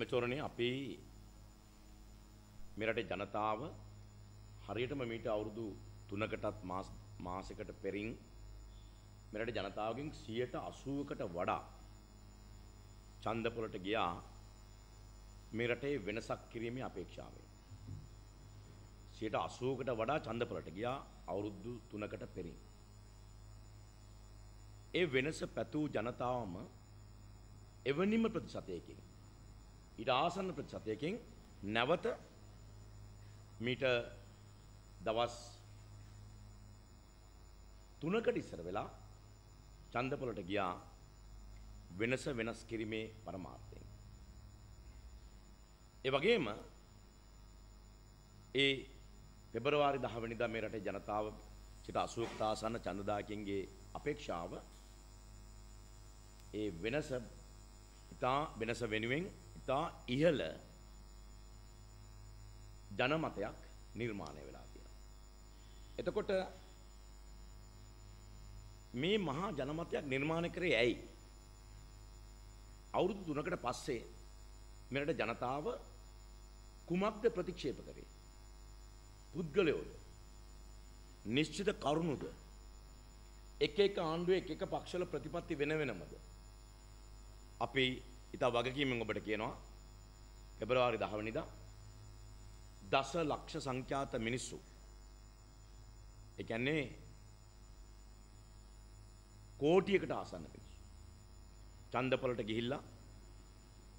මෙචෝරණය අපි මෙරට ජනතාව හරියටම මීට අවුරුදු තුනකටත් මාසකට පෙරින් මෙරට ජනතාවගෙන් සියයට අසුවකට වඩා චන්දපොලට ගියා මේ රටේ වෙනසක් කිරීමේ අපේක්ෂාවෙන්. සියට අසුවකට වඩා චන්දපොලට ගියා අවුරුද්දු තුනකට පෙරින්. ඒ වෙනස පැතූ ජනතාවම එවනිම ප්‍රතිශතයකින් ඊට ආසන්න ප්‍රතිශතයකින් නැවත මීට දවස් තුනකට ඉස්සර වෙලා චන්දපොලට ගියා වෙනස වෙනස් කිරීමේ පරමාර්ථයෙන්. ඒ වගේම ඒ පෙබරවාරි දහවනිදා මේ රටේ ජනතාව සිට අසුක්තාසන්න චන්දදායකින්ගේ අපේක්ෂාව ඒ වෙනස ඉතා වෙනස වෙනුවෙන් ඉතා ඉහළ ජනමතයක් නිර්මාණය වෙලා තියෙනවා. එතකොට මේ මහා ජනමතයක් නිර්මාණය කරේ ඇයි? අවුරුදු තුනකට පස්සේ මෙරට ජනතාව කුමක්ද ප්‍රතික්ෂේප කරේ? පුද්ගලයෝද? නිශ්චිත කරුණුද? එක එක ආණ්ඩුවේ එක එක පක්ෂවල ප්‍රතිපත්ති වෙන වෙනමද? අපි ඉතා වගකීමෙන් ඔබට කියනවා. පෙබරවාරි 10 වෙනිදා දස ලක්ෂ සංඛ්‍යාත මිනිස්සු. ඒ කියන්නේ කෝටියකට ආසන්න මිනිස්සු. ඡන්දපලට ගිහිල්ලා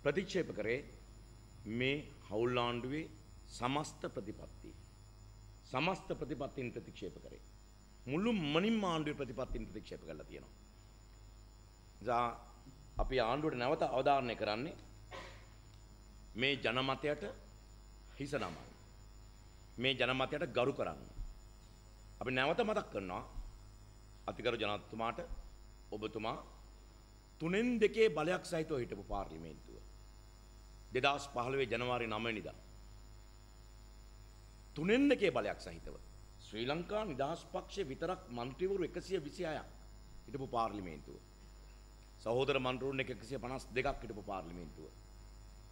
ප්‍රතික්ෂේප කරේ මේ හවුල් ආණ්ඩුවේ සමස්ත ප්‍රතිපත්ති සමස්ත ප්‍රතිපත්තින් ප්‍රතික්ෂේප කරේ. මුළු මනින්ම ආණ්ඩුවේ ප්‍රතිපත්තින් ප්‍රතික්ෂේප කරලා තියෙනවා. නිසා අපි ආණ්ඩුවට නැවත අවධාරණය කරන්නේ මේ ජනමතයට හිස නමන්න. මේ ජනමතයට ගරු කරන්න. අපි නැවත මතක් කරනවා අතිකරු ජනතුමාට ඔබතුමා තුනෙන් දෙකේ බලයක් සහිතව හිටපු පාර්ලිමේන්තුව. දෙදස් පහළවේ ජනවාරි නමනිදා. තුනෙන් දෙකේ බලයක් සහිතව. ශ්‍රී ලංකා නිදහස් පක්ෂ විතරක් මන්ත්‍රීවරු එකසිය විසි අයක් හිටපු පාර්ලිමේන්තුව. සහෝදර මන්ත්‍රුන් එකසිය පනස් දෙකක් හිටපු පාර්ලිමේන්තුව.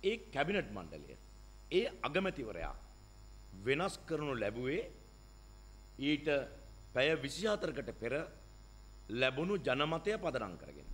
ඒ කැබිනට් මණ්ඩලය ඒ අගමැතිවරයා වෙනස් කරනු ලැබුවේ ඊට පැය විසිහතරකට පෙර ලැබුණු ජනමතය පදනං කරගෙන.